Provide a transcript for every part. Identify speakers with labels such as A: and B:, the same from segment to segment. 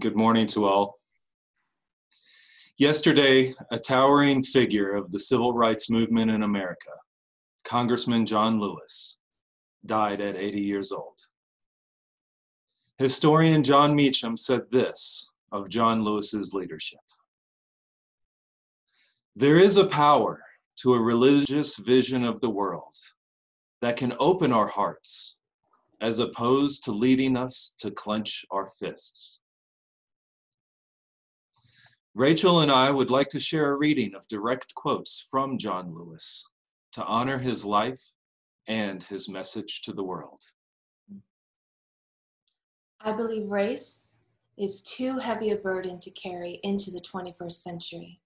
A: Good morning to all. Yesterday, a towering figure of the civil rights movement in America, Congressman John Lewis, died at 80 years old. Historian Jon Meacham said this of John Lewis's leadership. There is a power to a religious vision of the world that can open our hearts as opposed to leading us to clench our fists. Rachel and I would like to share a reading of direct quotes from John Lewis to honor his life and his message to the world.
B: I believe race is too heavy a burden to carry into the 21st century.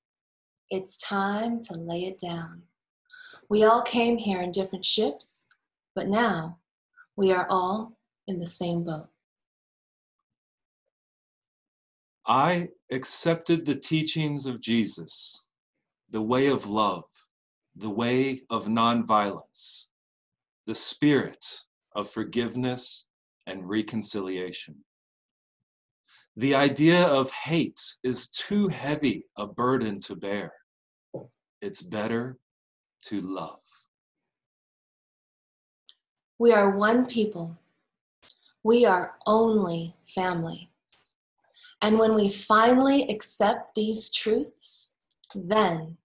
B: It's time to lay it down. We all came here in different ships, but now we are all in the same boat.
A: I accepted the teachings of Jesus, the way of love, the way of nonviolence, the spirit of forgiveness and reconciliation. The idea of hate is too heavy a burden to bear. It's better to love.
B: We are one people. We are only family. And when we finally accept these truths, then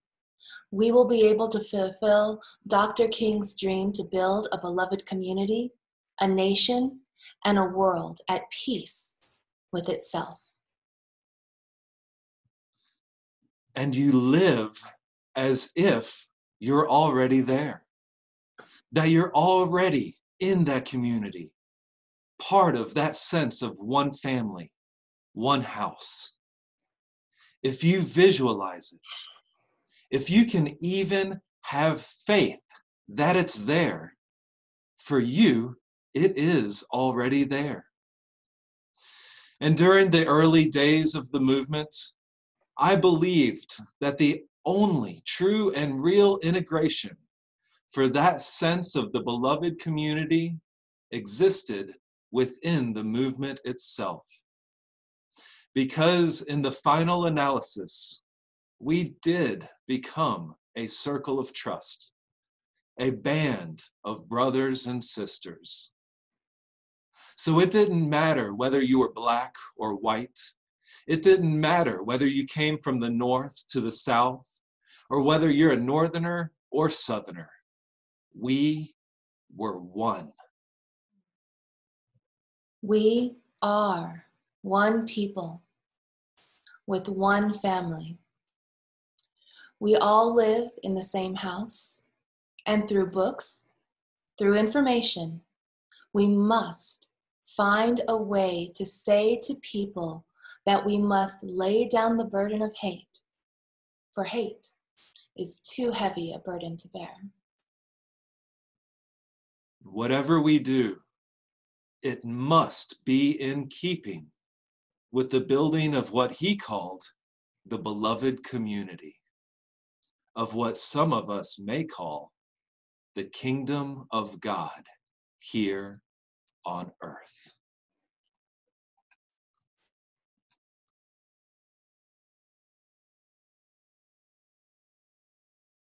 B: we will be able to fulfill Dr. King's dream to build a beloved community, a nation, and a world at peace with itself.
A: And you live as if you're already there, that you're already in that community, part of that sense of one family, one house. If you visualize it, if you can even have faith that it's there, for you, it is already there. And during the early days of the movement, I believed that the only true and real integration for that sense of the beloved community existed within the movement itself. Because in the final analysis, we did become a circle of trust, a band of brothers and sisters. So it didn't matter whether you were black or white. It didn't matter whether you came from the north to the south or whether you're a northerner or southerner. We were one.
B: We are one people with one family. We all live in the same house, and through books, through information, we must find a way to say to people that we must lay down the burden of hate, for hate is too heavy a burden to bear.
A: Whatever we do, it must be in keeping with the building of what he called the beloved community, of what some of us may call the kingdom of God here on earth.